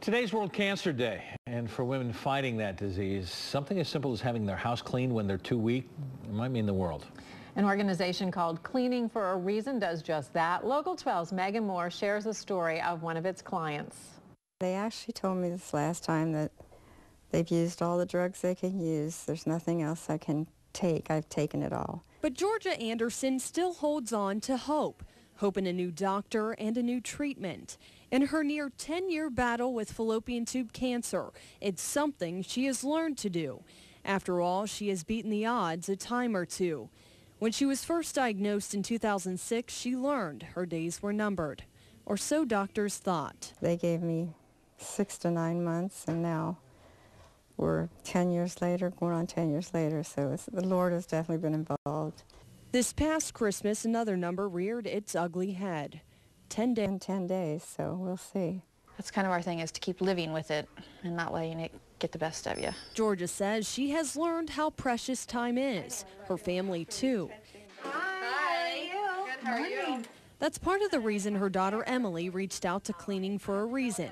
Today's World Cancer Day, and for women fighting that disease, something as simple as having their house cleaned when they're too weak might mean the world. An organization called Cleaning for a Reason does just that. Local 12's Megan Moore shares the story of one of its clients. They actually told me this last time that they've used all the drugs they can use. There's nothing else I can take. I've taken it all. But Georgia Anderson still holds on to hope, hope in a new doctor and a new treatment. In her near 10-year battle with fallopian tube cancer, it's something she has learned to do. After all, she has beaten the odds a time or two. When she was first diagnosed in 2006, she learned her days were numbered, or so doctors thought. They gave me six to nine months, and now we're 10 years later, going on 10 years later, so the Lord has definitely been involved. This past Christmas, another number reared its ugly head. 10 days. In 10 days, so we'll see. That's kind of our thing is to keep living with it and not letting it get the best of you. Georgia says she has learned how precious time is. Her family, too. Hi. Good, how are you? That's part of the reason her daughter Emily reached out to Cleaning for a Reason.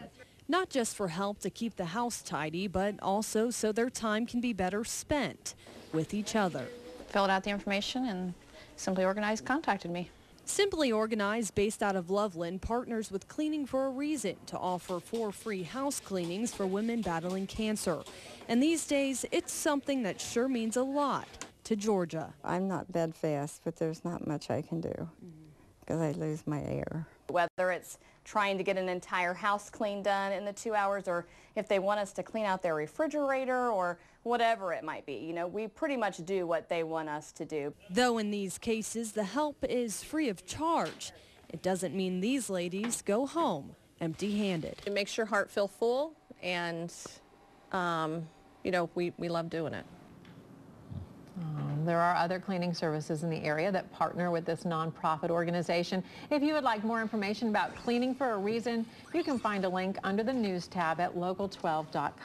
Not just for help to keep the house tidy, but also so their time can be better spent with each other. Filled out the information and Simply Organized contacted me. Simply Organized, based out of Loveland, partners with Cleaning for a Reason to offer four free house cleanings for women battling cancer. And these days, it's something that sure means a lot to Georgia. I'm not bedfast, but there's not much I can do because I lose my air. Whether it's trying to get an entire house clean done in the two hours or if they want us to clean out their refrigerator or whatever it might be. You know, we pretty much do what they want us to do. Though in these cases the help is free of charge, it doesn't mean these ladies go home empty-handed. It makes your heart feel full and, um, you know, we, we love doing it. Um, there are other cleaning services in the area that partner with this nonprofit organization. If you would like more information about Cleaning for a Reason, you can find a link under the news tab at local12.com.